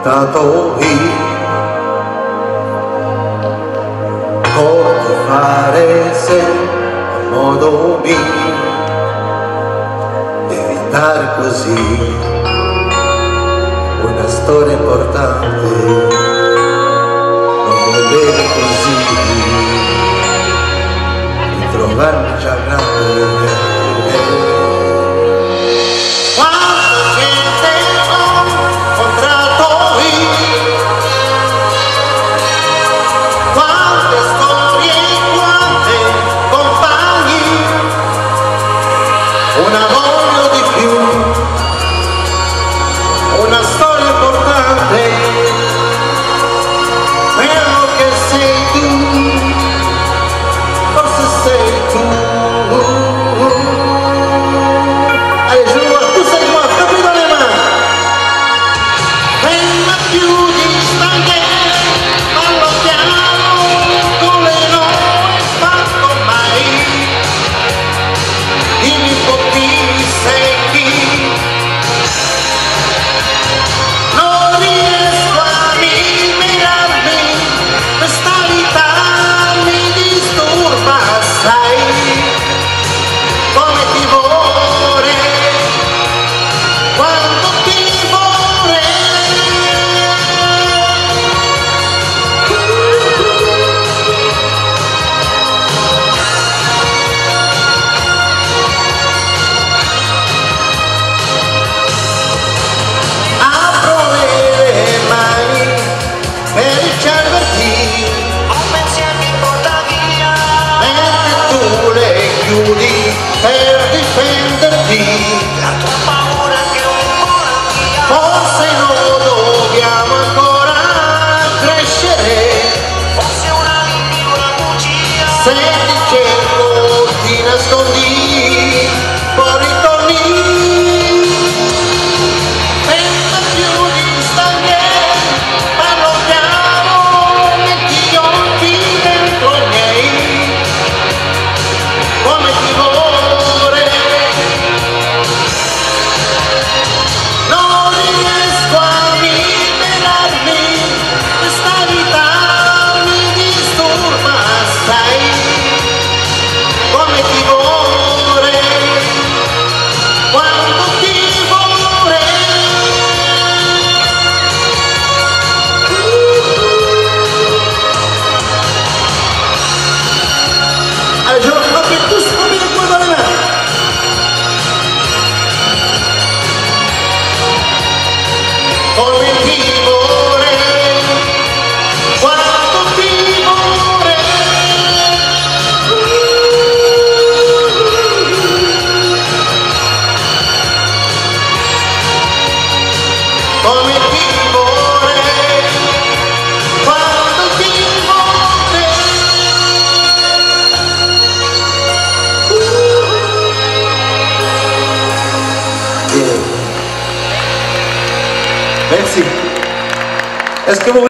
portato via. Come fare sempre a modo mio. Evitare così una storia importante. Non volevo così. you. per difenderti. La tua paura che non via forse non dobbiamo ancora crescere. Forse una linea una bugia. Se ti cerco ti nascondi. Poi ritorno Merci. Est-ce que vou